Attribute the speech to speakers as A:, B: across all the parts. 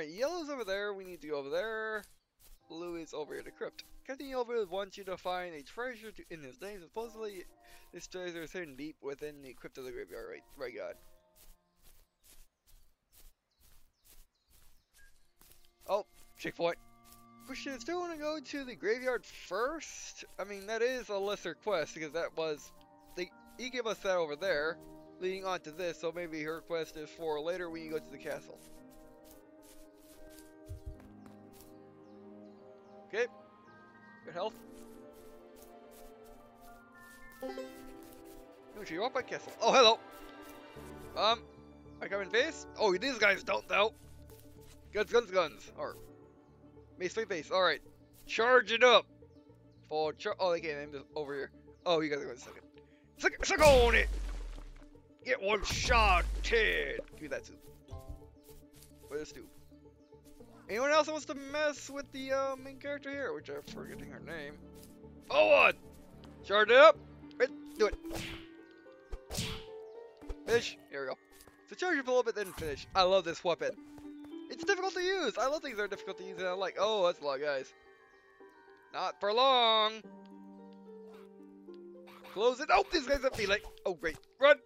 A: Alright, yellow's over there. We need to go over there. Blue is over here, the crypt. Captain Yellow wants you to find a treasure to, in his name. Supposedly, this treasure is hidden deep within the crypt of the graveyard. Right, right, God. Oh, checkpoint. Question: Still want to go to the graveyard first? I mean, that is a lesser quest because that was they he gave us that over there, leading on to this. So maybe her quest is for later when you go to the castle. Okay. Good health. You walk by castle. Oh, hello. Um, I come in face. Oh, these guys don't though. Guns, guns, guns. Or base, face, base. All right, charge it up. For char. Oh, they can't aim this over here. Oh, you guys are going second. Suck, suck on it. Get one shot, Ted. Give me that too. Where's this too? Anyone else wants to mess with the uh, main character here? Which I'm forgetting her name. Oh, what? Charge it up. Right, do it. Finish. Here we go. So charge it a little bit, then finish. I love this weapon. It's difficult to use. I love things that are difficult to use, and I'm like, oh, that's a lot, guys. Not for long. Close it. Oh, these guys up me like, oh, great. Run.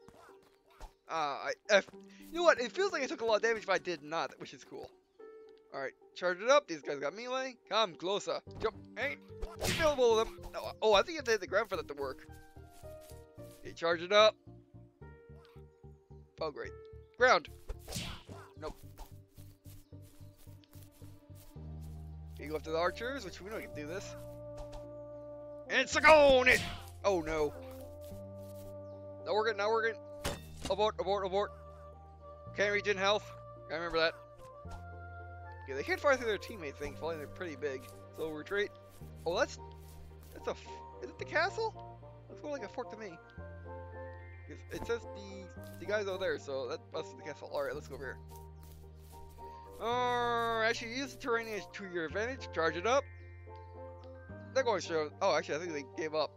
A: Uh, I F. You know what? It feels like I took a lot of damage, but I did not, which is cool. Alright, charge it up. These guys got melee. Come closer. Jump. Hey, available them. Oh, oh, I think you have to hit the ground for that to work. Okay, charge it up. Oh, great. Ground. Nope. Okay, go up to the archers, which we know you can do this. And suck on it! Oh, no. Not working, not working. Abort, abort, abort. Can't regen health. I remember that. Yeah, they can't fire through their teammates, thankfully. They're pretty big. So retreat. Oh, that's... That's a... Is it the castle? Looks more like a fort to me. It says the the guys over there, so that must be the castle. Alright, let's go over here. Uh, actually, use the terrain to your advantage. Charge it up. They're going show... Oh, actually, I think they gave up.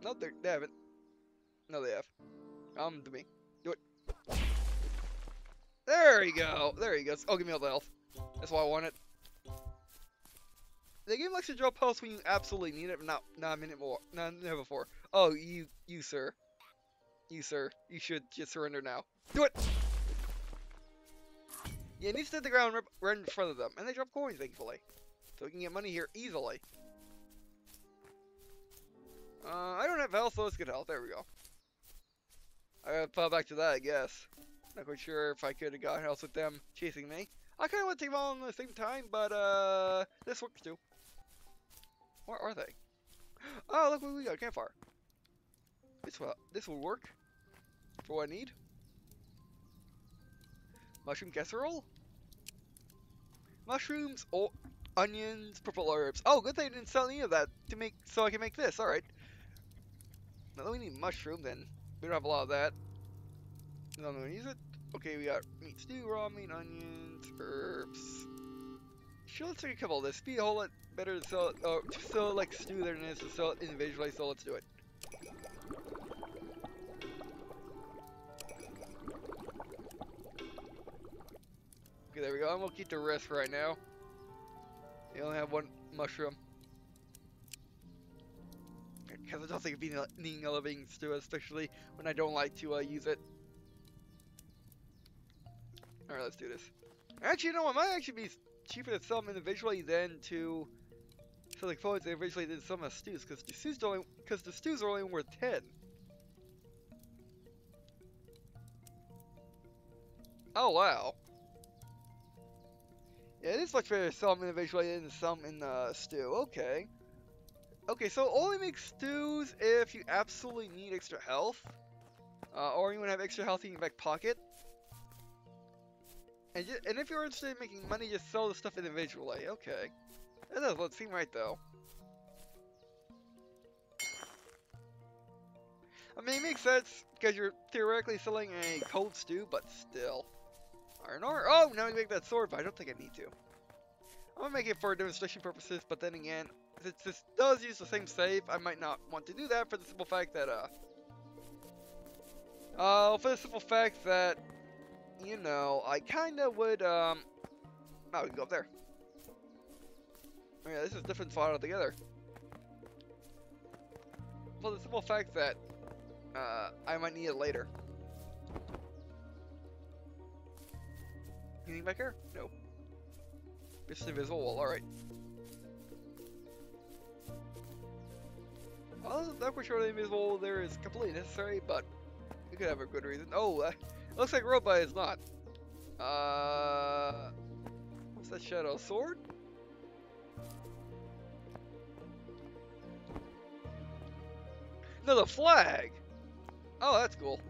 A: No, they haven't. No, they have. Come to me. There you go. There you go. Oh, give me all the health. That's why I want it. The game likes to drop health when you absolutely need it, but not not a minute more. Not never before. Oh, you you sir. You sir. You should just surrender now. Do it. Yeah, it needs to hit the ground right in front of them, and they drop coins, thankfully, so we can get money here easily. Uh, I don't have health, so let's get health. There we go. I gotta fall back to that, I guess. Not quite sure if I could have got health with them chasing me. I kind of want to take them all at the same time, but uh, this works too. Where are they? Oh, look what we got, campfire. This will this will work for what I need. Mushroom casserole. Mushrooms, or onions, purple herbs. Oh, good thing I didn't sell any of that to make so I can make this. All right. Now we need mushroom, then we don't have a lot of that. I'm gonna use it. Okay, we got meat stew, raw meat, onions, herbs. Sure, let's take a couple of this. Be a whole lot better to sell it, uh, to sell it like stew than it is to sell it individually, so let's do it. Okay, there we go. I'm gonna keep the rest right now. You only have one mushroom. Because I don't think being needing a living stew, especially when I don't like to uh, use it. Alright, let's do this. Actually, you know what? Might actually be cheaper to sell them individually than to sell like photos individually than some of the stews, because the stews only because the stews are only worth ten. Oh wow. Yeah, it is much better to sell them individually than some in the stew. Okay. Okay, so only make stews if you absolutely need extra health. Uh, or you want to have extra health in your back pocket. And, just, and if you're interested in making money, just sell the stuff individually. Okay. That doesn't seem right, though. I mean, it makes sense, because you're theoretically selling a cold stew, but still. Iron ore? Oh, now we make that sword, but I don't think I need to. I'm gonna make it for demonstration purposes, but then again, since this does use the same save, I might not want to do that for the simple fact that, uh... Uh, for the simple fact that you know, I kind of would, um... Oh, we can go up there. Oh yeah, this is a different spot altogether. For the simple fact that, uh, I might need it later. Anything back here? No. It's invisible wall, alright. Well, not quite sure the invisible there is completely necessary, but we could have a good reason. Oh, uh, looks like robot is not. Uh, what's that shadow sword? No, the flag. Oh, that's cool.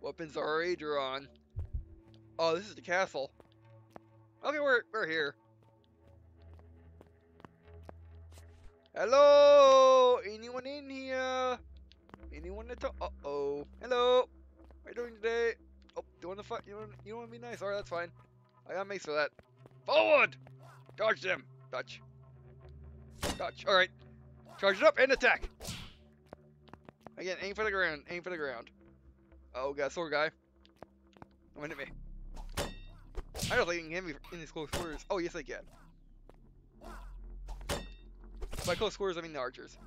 A: Weapons are already drawn. Oh, this is the castle. Okay, we're we're here. Hello, anyone in here? Anyone to talk? Uh oh. Hello. How you doing today? Oh, do you want to fight? You want you want to be nice? Alright, that's fine. I got mace for that. Forward. Dodge them. Dodge. Dodge. All right. Charge it up and attack. Again, aim for the ground. Aim for the ground. Oh, got a sword guy. Come at me. I don't think you can hit me in these close quarters. Oh, yes, I can. By close quarters, I mean the archers.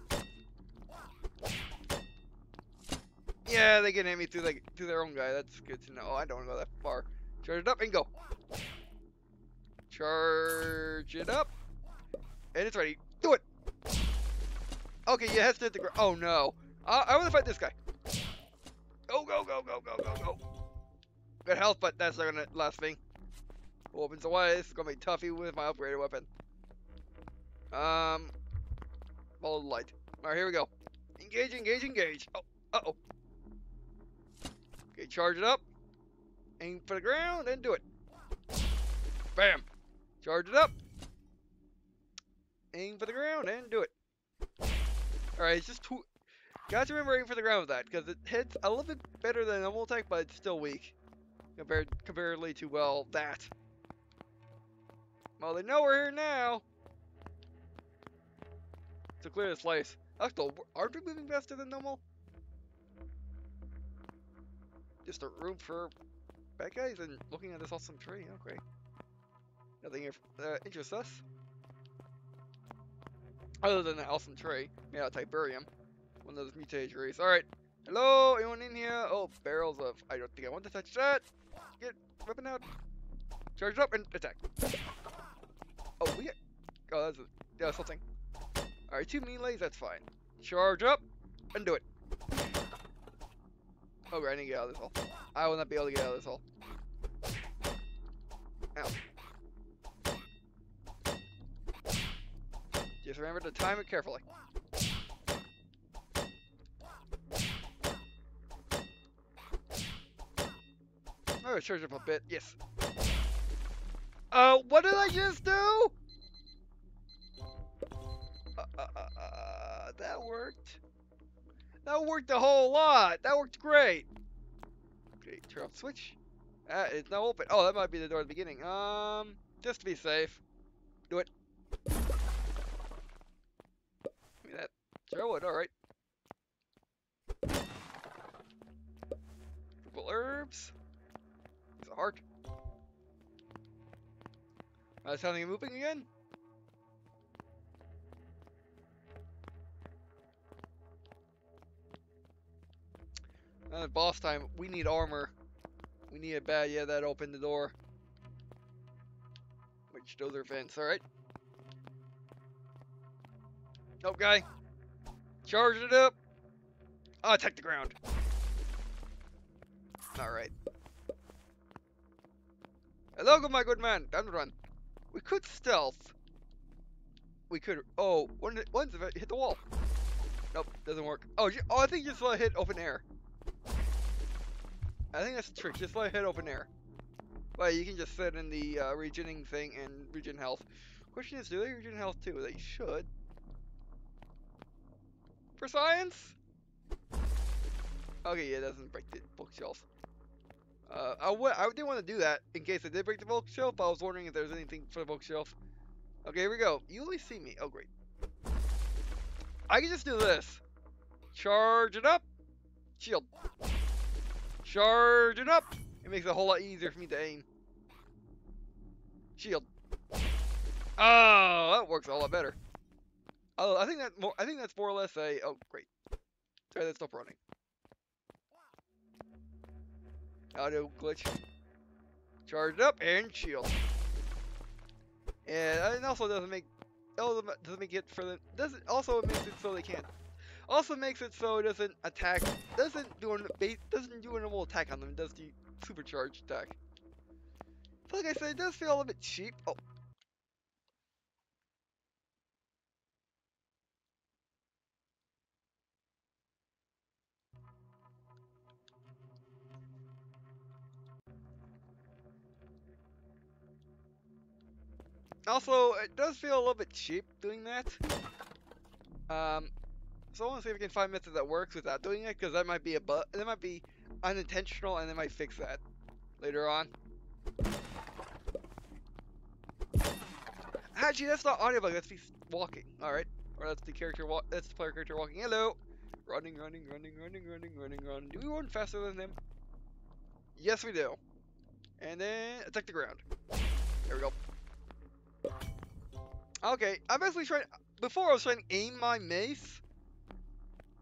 A: Yeah, they can hit me through, like, through their own guy. That's good to know. I don't want to go that far. Charge it up and go. Charge it up. And it's ready. Do it. Okay, you have to hit the ground. Oh, no. Uh, I want to fight this guy. Go, go, go, go, go, go, go. Good health, but that's not gonna last thing. Opens away. This is gonna be toughy with my upgraded weapon. Um, follow the light. All right, here we go. Engage, engage, engage. Oh, uh oh. Okay, charge it up. Aim for the ground and do it. Bam. Charge it up. Aim for the ground and do it. Alright, it's just too... To remember aim for the ground with that, because it hits a little bit better than normal attack, but it's still weak. Compared comparatively to, well, that. Well, they know we're here now. To clear the slice. Actually, aren't we moving faster than normal? Just a room for bad guys and looking at this awesome tree. Okay. Nothing uh, interests us. Other than the awesome tree. Yeah, Tiberium. One of those mutated trees. Alright. Hello? Anyone in here? Oh, barrels of... I don't think I want to touch that. Get weapon out. Charge it up and attack. Oh, we. Oh, that's, a, that's something. Alright, two melees, that's fine. Charge up and do it. Okay, I need to get out of this hole. I will not be able to get out of this hole. Ow. Just remember to time it carefully. Oh, charge up a bit. Yes. Uh, what did I just do? That worked. That worked a whole lot. That worked great. Okay, turn off the switch. It's now open. Oh, that might be the door at the beginning. Um, just to be safe. Do it. Give me that. Sure would, alright. Purple herbs. There's a heart. Uh, something moving again? Uh, boss time. We need armor. We need it bad. Yeah, that opened the door. Which those are vents, alright? Nope, guy. Charge it up. Oh, attack the ground. Alright. Hello, good my good man. Time to run. We could stealth. We could. Oh, one, one's hit the wall. Nope, doesn't work. Oh, oh, I think you just let hit open air. I think that's the trick. Just let it hit open air. But you can just sit in the uh, regening thing and regen health. Question is, do they regen health too? They should. For science? Okay, yeah, it doesn't break the bookshelf. Uh, I, I did want to do that in case it did break the bookshelf. I was wondering if there's anything for the bookshelf. Okay, here we go. You only see me. Oh, great. I can just do this. Charge it up. Shield. Charge it up. It makes it a whole lot easier for me to aim. Shield. Oh, that works a lot better. Oh, I think that more. I think that's more or less a. Oh, great. Try that stop running. Auto glitch. Charge it up and shield. And it also doesn't make. Also doesn't make it for the. Doesn't also it makes it so they can't. Also makes it so it doesn't attack. Doesn't do an doesn't do a normal attack on them. It does the supercharged attack. Like I said, it does feel a little bit cheap. Oh, Also, it does feel a little bit cheap doing that. Um, so I want to see if we can find a method that works without doing it, because that might be a but that might be unintentional, and they might fix that later on. Actually, that's not audio bug. That's me walking. All right, or that's the character. Wa that's the player character walking. Hello, running, running, running, running, running, running, running. Do we run faster than them? Yes, we do. And then attack the ground. There we go. Okay, I'm basically trying. Before I was trying to aim my mace,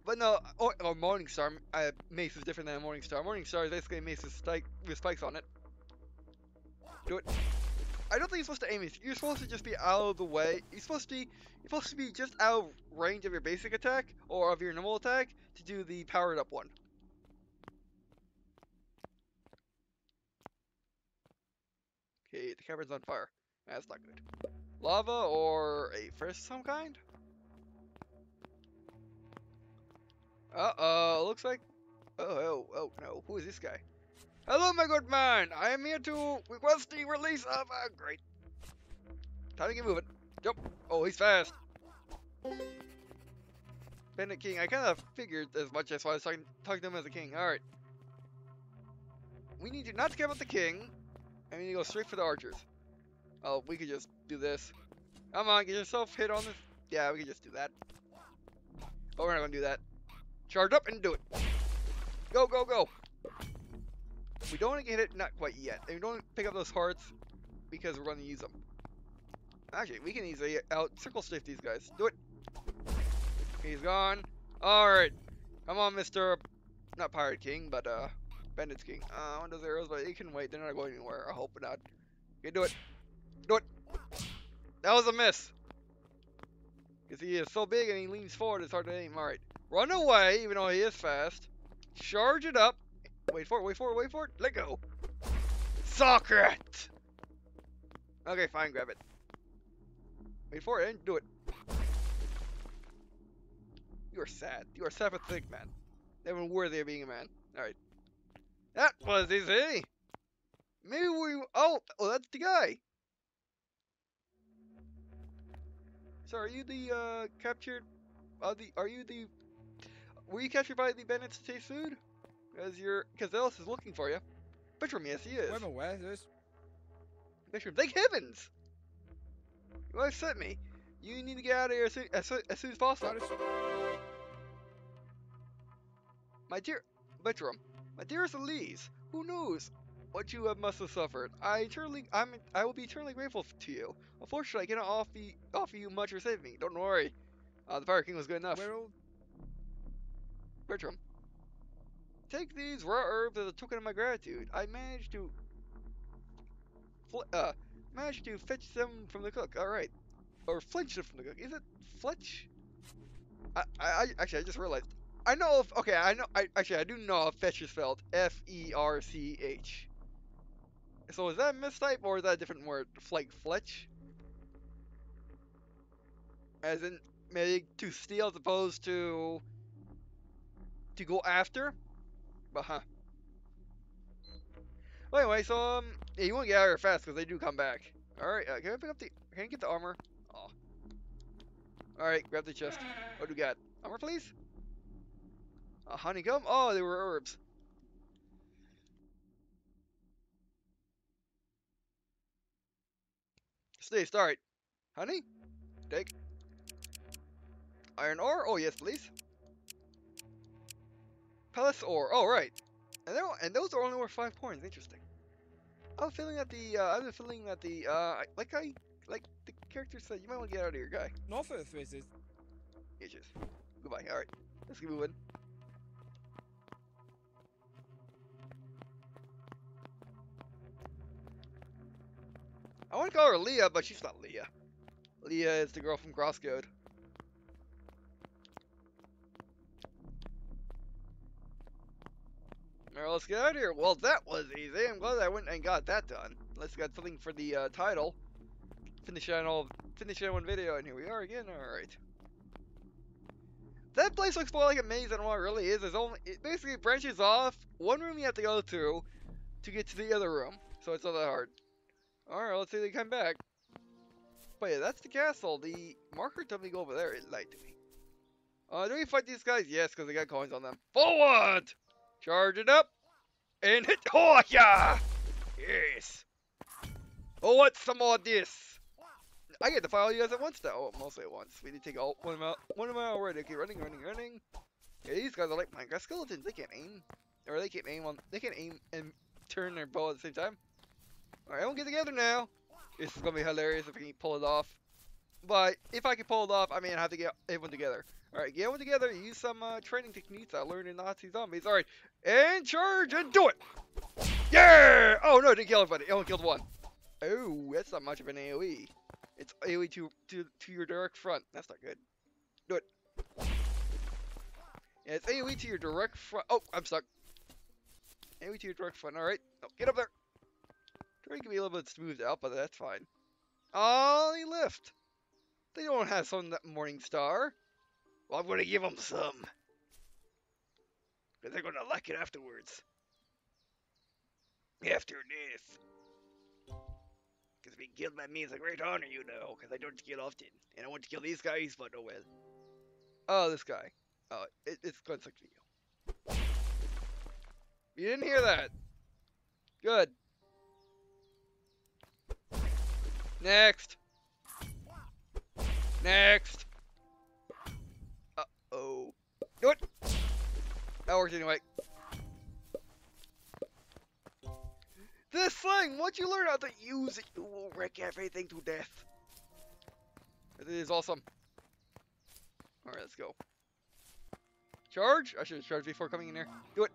A: but no. Or, or Morning Star. Uh, mace is different than a Morning Star. Morning Star is basically mace with, spike, with spikes on it. Do it. I don't think you're supposed to aim it. You're supposed to just be out of the way. You're supposed to be. You're supposed to be just out of range of your basic attack or of your normal attack to do the powered up one. Okay, the cavern's on fire. That's not good. Lava or a fish of some kind? Uh-oh, looks like... Oh, oh, oh, no. Who is this guy? Hello, my good man. I am here to request the release of... Uh, great. Time to get moving. Yep. Oh, he's fast. Bandit King. I kind of figured as much. as I was talking, talking to him as a king. Alright. We need to not care about the king. I need to go straight for the archers. Oh, we could just do this. Come on, get yourself hit on this. Yeah, we could just do that. But we're not gonna do that. Charge up and do it. Go, go, go. We don't want to get hit, not quite yet. And we don't pick up those hearts because we're going to use them. Actually, we can easily out circle strafe these guys. Do it. He's gone. Alright. Come on, Mr. Not Pirate King, but uh, Bandits King. Uh, one of those arrows, but he can wait. They're not going anywhere. I hope not. Okay, do it. Do it. That was a miss. Because he is so big and he leans forward, it's hard to aim. Alright. Run away, even though he is fast. Charge it up. Wait for it, wait for it, wait for it. Let go. Socket! Okay, fine, grab it. Wait for it and do it. You are sad. You are sad pathetic, man. Never worthy of being a man. Alright. That was easy. Maybe we... Oh, oh, that's the guy. So are you the uh, captured? Uh, the are you the? Were you captured by the bandits to taste food? Because you're, because Ellis is looking for you. Bertram, yes, he is.
B: I'm aware.
A: Bertram, thank heavens! You have sent me. You need to get out of here as soon as, as, soon as possible. My dear Bertram, my dearest Elise, who knows? what you have must have suffered. I eternally, I'm, I will be eternally grateful to you. Unfortunately, I cannot offer, offer you much or save me. Don't worry. Uh, the Fire King was good enough.
B: Where old?
A: Bertram. Take these raw herbs as a token of my gratitude. I managed to, uh, managed to fetch them from the cook. All right, or flinch them from the cook. Is it fletch? I, I, actually, I just realized. I know if okay, I know. I actually I do know if fetch is spelled F E R C H. So is that a mistype or is that a different word? Like fletch? As in maybe to steal as opposed to to go after? But huh. Well, anyway, so um, yeah, you want to get out of here fast because they do come back. All right, uh, can I pick up the? Can I get the armor? Oh. All right, grab the chest. What do we got? Armor, please. A honeycomb? Oh, they were herbs. Stay, start. Honey? Take. Iron ore? Oh, yes, please. Palace ore. Oh, right. And, and those are only worth five points. Interesting. I'm feeling that the, uh, I'm feeling that the, uh, like I, like the character said, you might want to get out of here, guy.
B: No further faces.
A: Itches. Goodbye. Alright. Let's keep moving. I want to call her Leah, but she's not Leah. Leah is the girl from Crosscode. Alright, let's get out of here. Well, that was easy. I'm glad I went and got that done. Let's get something for the uh, title. Finish it all. Finish it one video, and here we are again. All right. That place looks more like a maze than what it really is. It's only it basically branches off. One room you have to go through to get to the other room, so it's not that hard. All right, let's see they come back. But yeah, that's the castle. The marker told me to go over there. It lied to me. Uh, do we fight these guys? Yes, because they got coins on them. Forward! Charge it up. And hit. Oh, yeah! Yes. Oh, what's some more of this? I get to fire all you guys at once now. Oh, mostly at once. We need to take all one of them out. One of them already. Okay, running, running, running. Yeah, these guys are like Minecraft skeletons. They can't aim. Or they can't aim on. They can aim and turn their bow at the same time. Alright, we'll get together now. This is gonna be hilarious if we can pull it off. But if I can pull it off, I mean, I have to get everyone together. Alright, get everyone together. Use some uh, training techniques I learned in Nazi Zombies. Alright, and charge and do it! Yeah! Oh no, didn't kill everybody. I only killed one. Oh, that's not much of an AoE. It's AoE to, to, to your direct front. That's not good. Do it. Yeah, it's AoE to your direct front. Oh, I'm stuck. AoE to your direct front. Alright. Oh, get up there. Trying to be a little bit smoothed out, but that's fine. Oh, he left. They don't have some that Morning Star. Well, I'm to give them some. Because they're to like it afterwards. After this. Because being killed by me is a great honor, you know, because I don't kill often. And I want to kill these guys, but oh well. Oh, this guy. Oh, it, it's going to suck to you. You didn't hear that. Good. Next. Next. Uh-oh. Do it! That worked anyway. This thing, once you learn how to use it, you will wreck everything to death. It is awesome. Alright, let's go. Charge? I should have charged before coming in here. Do it.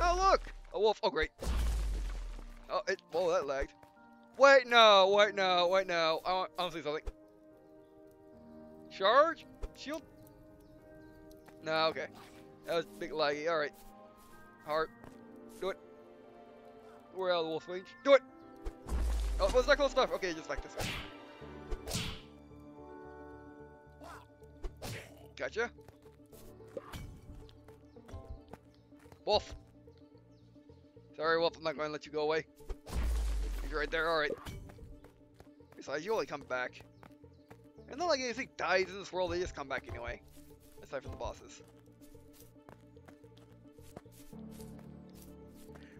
A: Oh, look! A wolf. Oh, great. Oh, it. Oh, that lagged. Wait, no, wait, no, wait, no. I want, I want to see something. Charge? Shield? No, okay. That was big laggy. Alright. Heart. Do it. We're out of the wolf range. Do it! Oh, what's that close enough? Okay, just like this. Gotcha. Wolf. Sorry, Wolf, I'm not going to let you go away. You're right there, alright. Besides, you only come back. And not like anything dies in this world, they just come back anyway. Aside from the bosses.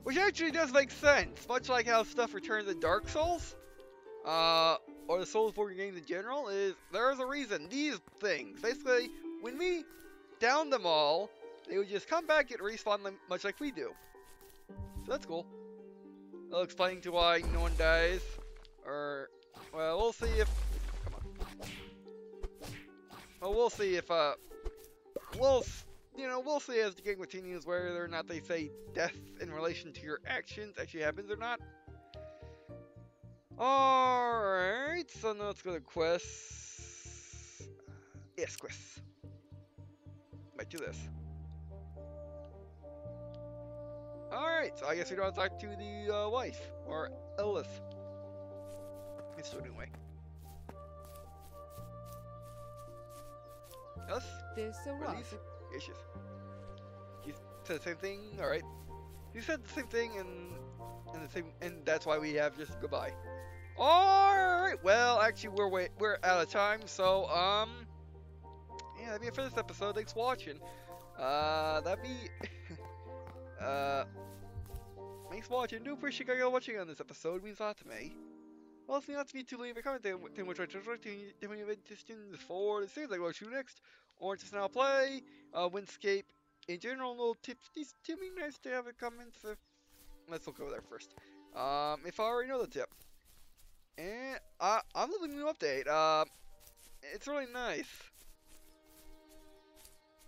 A: Which actually does make sense, much like how stuff returns in Dark Souls, uh, or the Soulsborne games in general, is there is a reason. These things, basically, when we down them all, they would just come back and respawn them much like we do. So that's cool. That'll explain to why no one dies. Or, well, we'll see if. Well, we'll see if, uh, we'll, you know, we'll see as the game continues whether or not they say death in relation to your actions actually happens or not. Alright, so now let's go to quests. Yes, quests. Might do this. Alright, so I guess we don't talk to the uh, wife, or Ellis. It's still anyway. Yes?
C: There's a rock.
A: Issues. You said the same thing? Alright. You said the same thing and and the same and that's why we have just goodbye. Alright, well actually we're wait we're out of time, so um yeah, that'd be it for this episode. Thanks for watching. Uh that'd be uh thanks for watching. Do appreciate you guys watching on this episode. It means a lot to me. Well, it's not to be too late leave a comment. What you're interested Tell me your intentions for the series, like what you next, or just now play, uh, Windscape. In general, little tips. These tell me nice to have a comment. So let's look over there first. Um, if I already know the tip. And I, I'm loving the new update. Uh, it's really nice.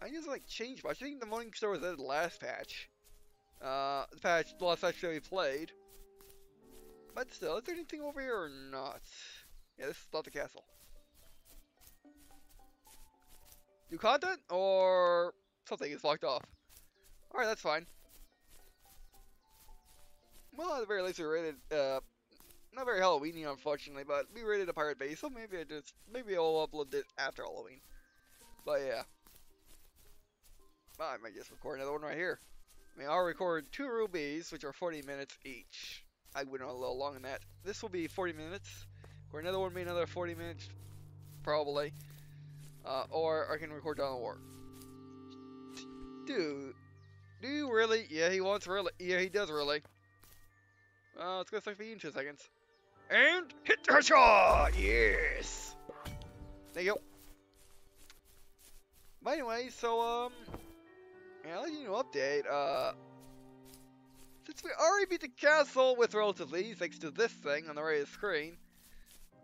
A: I just like change much. I think the Morning Star was added last patch. Uh, the patch, the last patch that we played. But still, is there anything over here or not? Yeah, this is not the castle. New content? Or something is locked off? Alright, that's fine. Well, at the very least, we rated, uh, not very Halloweeny, unfortunately, but we rated a pirate base, so maybe I just, maybe I'll upload it after Halloween. But yeah. I might just record another one right here. I mean, I'll record two rubies, which are 40 minutes each. I went a little long on that. This will be 40 minutes, or another one will be another 40 minutes, probably. Uh, or I can record Dawn of War. Dude, do you really? Yeah, he wants really. Yeah, he does really. Uh, let's go start you in two seconds. And hit the shot! Yes! There you go. But anyway, so, um, yeah, I'll let you know update. Uh, since we already beat the castle with relatively ease, thanks to this thing on the right of the screen,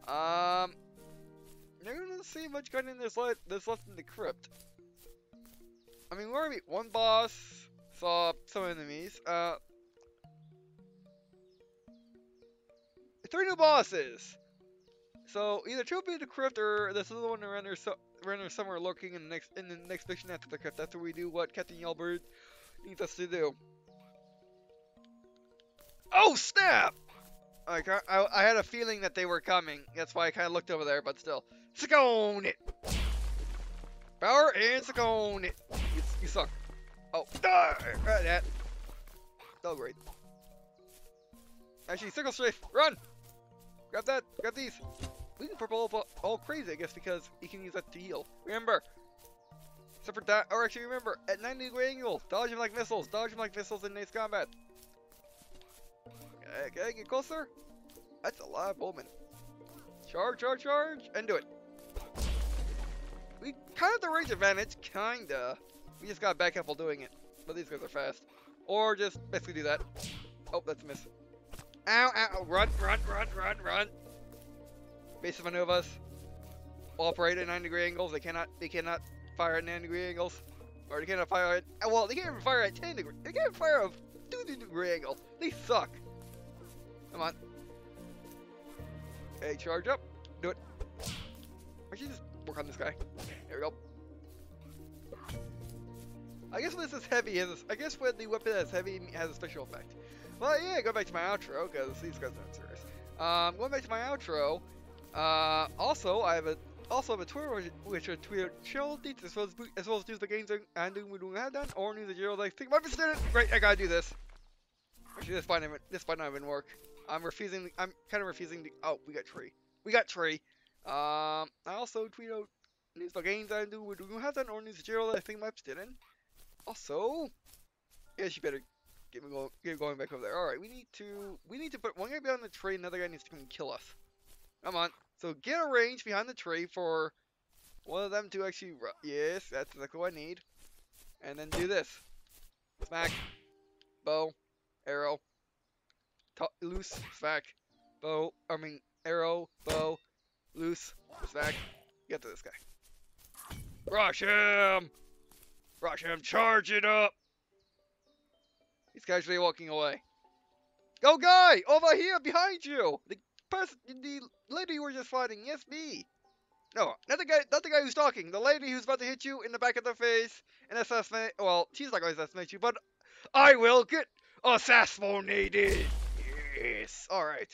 A: um, you're gonna see much gun in this left, this left in the crypt. I mean, we already beat one boss, saw some enemies, uh, three new bosses! So, either be the crypt, or this other one around there, so, there somewhere lurking in the next in the next mission after the crypt. That's where we do what Captain Yellowbird needs us to do. Oh, snap! I, I, I had a feeling that they were coming. That's why I kind of looked over there, but still. Scone it! Power and scone it! You, you suck. Oh, ah, that. Oh, great. Actually, circle strafe, run! Grab that, grab these. We can purple all, all crazy, I guess, because you can use that to heal. Remember, except for that, or actually remember, at 90 degree angle, dodge them like missiles, dodge them like missiles in Ace Combat. Okay, okay, get closer. That's a live moment. Charge, charge, charge, and do it. We kind of the range advantage, kinda. We just got back up while doing it. But these guys are fast. Or just basically do that. Oh, that's a miss. Ow, ow, run, run, run, run, run. Base of maneuvers. Operate at 9 degree angles. They cannot, they cannot fire at 9 degree angles. Or they cannot fire at, well, they can't even fire at 10 degree. They can't fire at 2 degree angle. They suck. Come on. Hey, charge up. Do it. Actually, just work on this guy. There we go. I guess when this is heavy, I guess when the weapon is heavy has a special effect. Well, yeah, go back to my outro, because these guys aren't serious. Um, going back to my outro, uh, also, I have a also have a Twitter which, I tweet chill deets as well as as well as news the games I'm doing we have done or news that you're like think be student. Great, I gotta do this. Actually, this might even this might not even work. I'm refusing. I'm kind of refusing to. Oh, we got tree. We got tree. Um, I also tweet out news the games I do we do have that or news that I think might didn't. Also, yeah, she better get me going. Get going back over there. All right, we need to. We need to put one guy behind the tree. Another guy needs to come and kill us. Come on. So get a range behind the tree for one of them to actually, yes, that's exactly what I need. And then do this. Smack. Bow. Arrow. Loose. Smack. Bow. I mean, arrow. Bow. Loose. Smack. Get to this guy. Rush him! Rush him. Charge it up! He's casually walking away. Go guy! Over here behind you! The person, the lady you were just fighting, yes, me. No, not the guy, not the guy who's talking. The lady who's about to hit you in the back of the face and assassinate. Well, she's not going to assassinate you, but I will get assassinated. Yes. All right.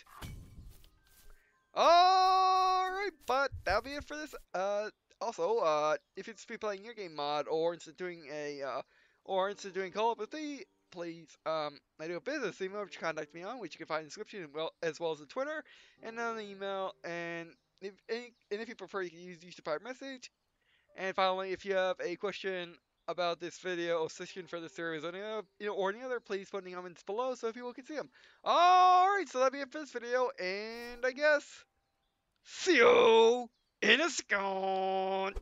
A: All right, but that'll be it for this. Uh, also, uh, if it's be playing your game mod or instead doing a uh, or instead doing Call of Duty please, um, I do a business email which you contact me on, which you can find in the description well, as well as the Twitter and on the email. And if and if you prefer, you can use use the private message. And finally, if you have a question about this video or suggestion for the series or any other, you know, or any other, please put in the comments below so people can see them. Alright, so that'll be it for this video, and I guess, see you in a second.